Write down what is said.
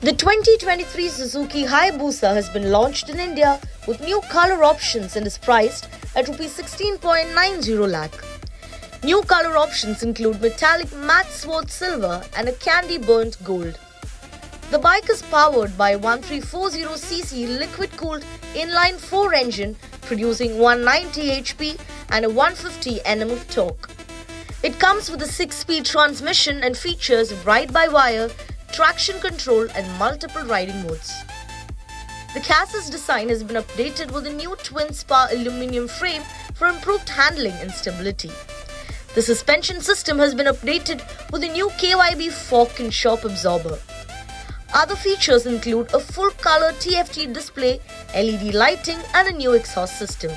The 2023 Suzuki Hayabusa has been launched in India with new color options and is priced at Rs 16.90 lakh. New color options include metallic matte sword silver and a candy burnt gold. The bike is powered by a 1340cc liquid cooled inline 4 engine producing 190 HP and a 150 Nm of torque. It comes with a 6 speed transmission and features ride by wire traction control, and multiple riding modes. The chassis design has been updated with a new twin spar aluminum frame for improved handling and stability. The suspension system has been updated with a new KYB fork and shock absorber. Other features include a full color TFT display, LED lighting, and a new exhaust system.